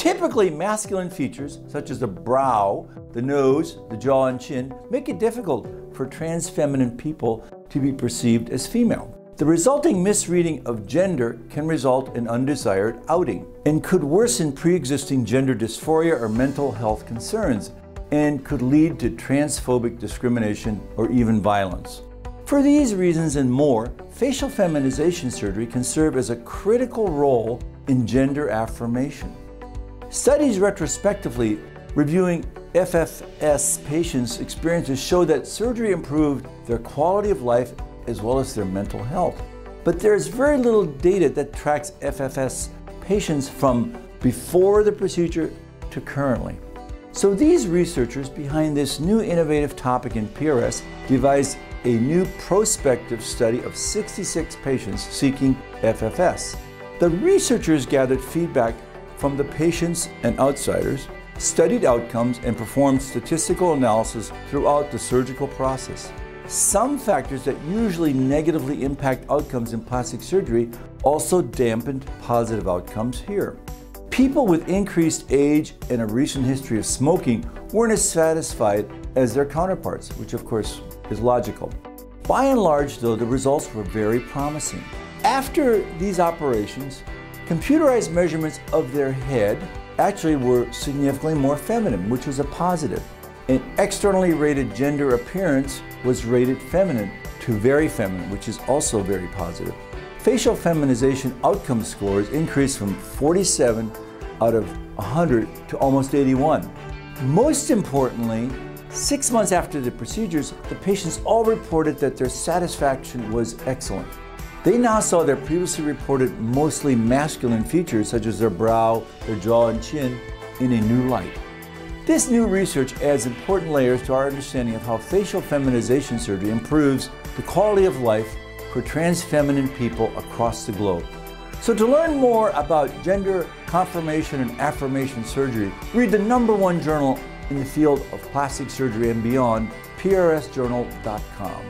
Typically, masculine features such as the brow, the nose, the jaw, and chin make it difficult for trans feminine people to be perceived as female. The resulting misreading of gender can result in undesired outing and could worsen pre existing gender dysphoria or mental health concerns and could lead to transphobic discrimination or even violence. For these reasons and more, facial feminization surgery can serve as a critical role in gender affirmation. Studies retrospectively reviewing FFS patients' experiences show that surgery improved their quality of life as well as their mental health. But there's very little data that tracks FFS patients from before the procedure to currently. So these researchers behind this new innovative topic in PRS devised a new prospective study of 66 patients seeking FFS. The researchers gathered feedback from the patients and outsiders, studied outcomes, and performed statistical analysis throughout the surgical process. Some factors that usually negatively impact outcomes in plastic surgery also dampened positive outcomes here. People with increased age and a recent history of smoking weren't as satisfied as their counterparts, which of course is logical. By and large, though, the results were very promising. After these operations, Computerized measurements of their head actually were significantly more feminine, which was a positive. An externally rated gender appearance was rated feminine to very feminine, which is also very positive. Facial feminization outcome scores increased from 47 out of 100 to almost 81. Most importantly, six months after the procedures, the patients all reported that their satisfaction was excellent. They now saw their previously reported mostly masculine features, such as their brow, their jaw, and chin, in a new light. This new research adds important layers to our understanding of how facial feminization surgery improves the quality of life for trans feminine people across the globe. So, to learn more about gender confirmation and affirmation surgery, read the number one journal in the field of plastic surgery and beyond, prsjournal.com.